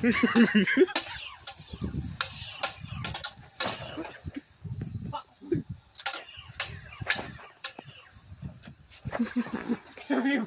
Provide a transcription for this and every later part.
Come here.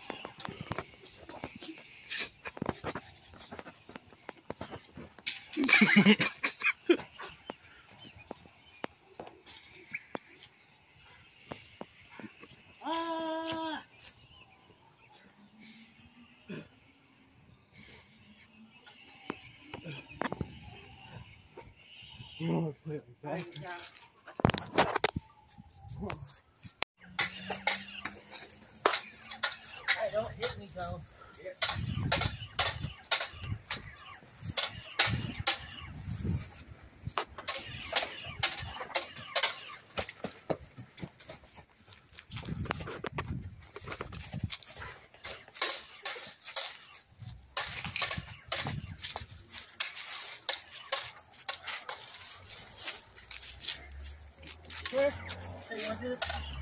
Hey, don't hit me, though. Here. Hey,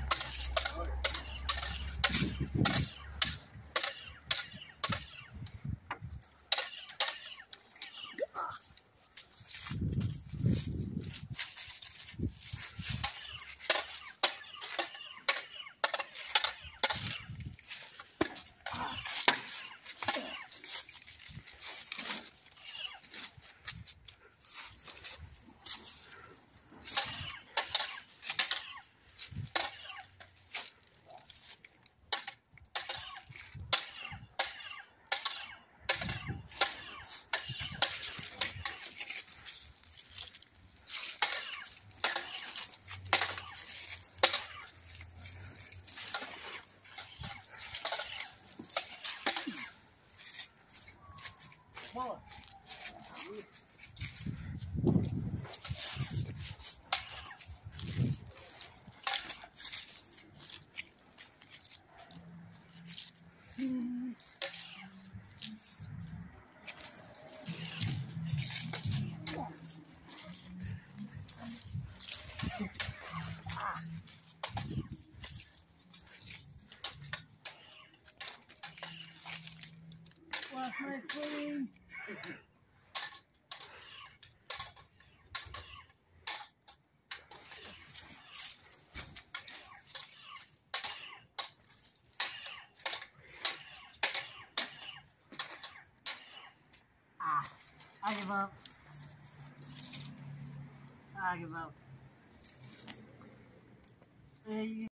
my queen. ah, I give up. I give up.